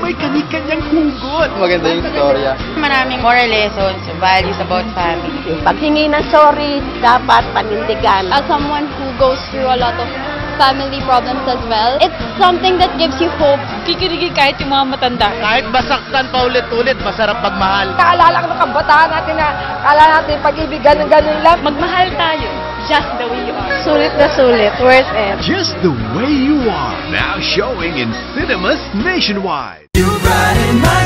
may kani-kanyang hugot. Maganda yung storya. Maraming moral lessons, values about family. Yung paghingi ng sorry, dapat panindigan. as someone who goes through a lot of family problems as well, it's something that gives you hope. Kikirigin kahit yung mga matanda. Kahit masaktan pa ulit-ulit, masarap magmahal. Kaalala ko ng kabataan natin na kala natin pag-ibig ganun ganun lang. Magmahal tayo, just the way. Sulit na sulit, worth it. Just the way you are. Now showing in cinemas nationwide. You brighten my.